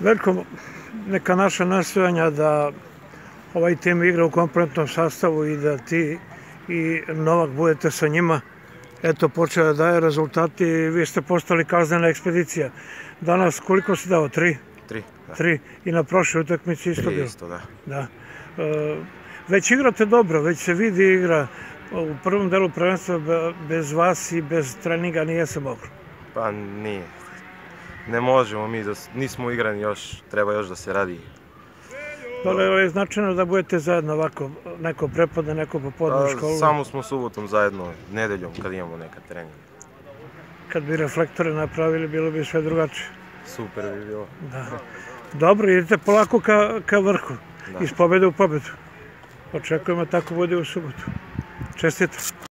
Veljko, neka naša nastojanja da ovaj tim igra u kompletnom sastavu i da ti i Novak budete sa njima, eto počeo da daje rezultati i vi ste postali kaznena ekspedicija. Danas koliko si dao? Tri? Tri, da. Tri. I na prošloj utakmici isto bilo? isto, da. Da. E, već igrate dobro, već se vidi igra. U prvom delu prvenstva be- bez vas i bez treninga nije se moglo. Pa nije. Ne možemo mi, da, nismo igrani još, treba još da se radi. Dobro, je značajno da budete zajedno ovako, neko prepodne, neko popodne u Pa, školu. samo smo subotom zajedno, nedeljom kad imamo neka treninga. Kad bi reflektore napravili, bilo bi sve drugačije. Super bi bilo. Da. Dobro, idete polako ka, ka vrhu. Da. Iz pobede u pobedu. Očekujemo tako bude u subotu. Čestite.